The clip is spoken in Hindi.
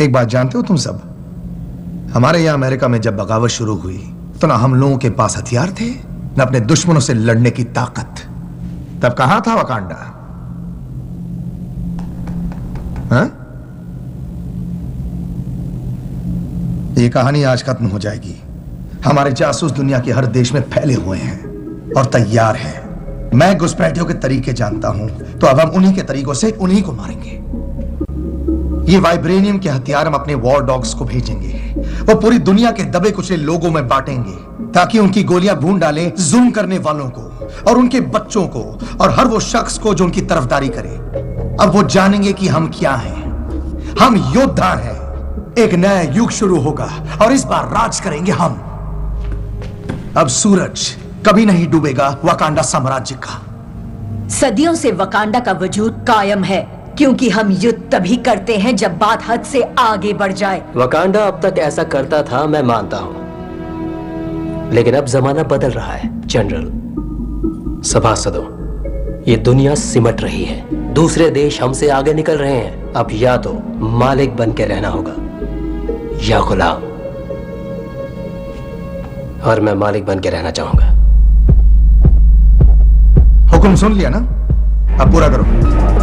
एक बात जानते हो तुम सब? हमारे यहाँ अमेरिका में जब बगावत शुरू हुई तो ना हम लोगों के पास हथियार थे, ना अपने दुश्मनों से लड़ने की ताकत। तब कहाँ था वकांडा? हाँ? ये कहानी आज खत्म हो जाएगी। हमारे जासूस दुनिया के हर देश में फैले हुए हैं और तैयार हैं। मैं घुसपैठियों के तरीके जानता हूँ तो अब हम उन्हीं के तरीकों से उन्हीं को मारेंगे। ये वाइब्रेनियम के हथियार हम अपने वॉर डॉग्स को भेजेंगे। वो पूरी दुनिया के दबे कुचले लोगों में बांटेंगे, ताकि उनकी गोलियाँ भून डाले जुल्म करने वालों को और उनके बच्चों को और हर वो शख्स को जो उनकी तरफदारी करे। अब वो जानेंगे कि हम क्या हैं। हम योद्धा हैं। एक नया युग शुरू होगा और इस बार राज करेंगे हम। अब सूरज कभी नहीं डूबेगा वकांडा साम्राज्य का। सदियों से वकांडा का वजूद कायम है। क्योंकि हम युद्ध तभी करते हैं जब बात हद से आगे बढ़ जाए। वकांडा अब तक ऐसा करता था मैं मानता हूँ। लेकिन अब जमाना बदल रहा है जनरल। सभासदों ये दुनिया सिमट रही है। दूसरे देश हमसे आगे निकल रहे हैं। अब या तो मालिक बन के रहना होगा या गुलाम। और मैं मालिक बन के रहना चाहूँगा। हुक्म सुन लिया ना? अब पूरा करो।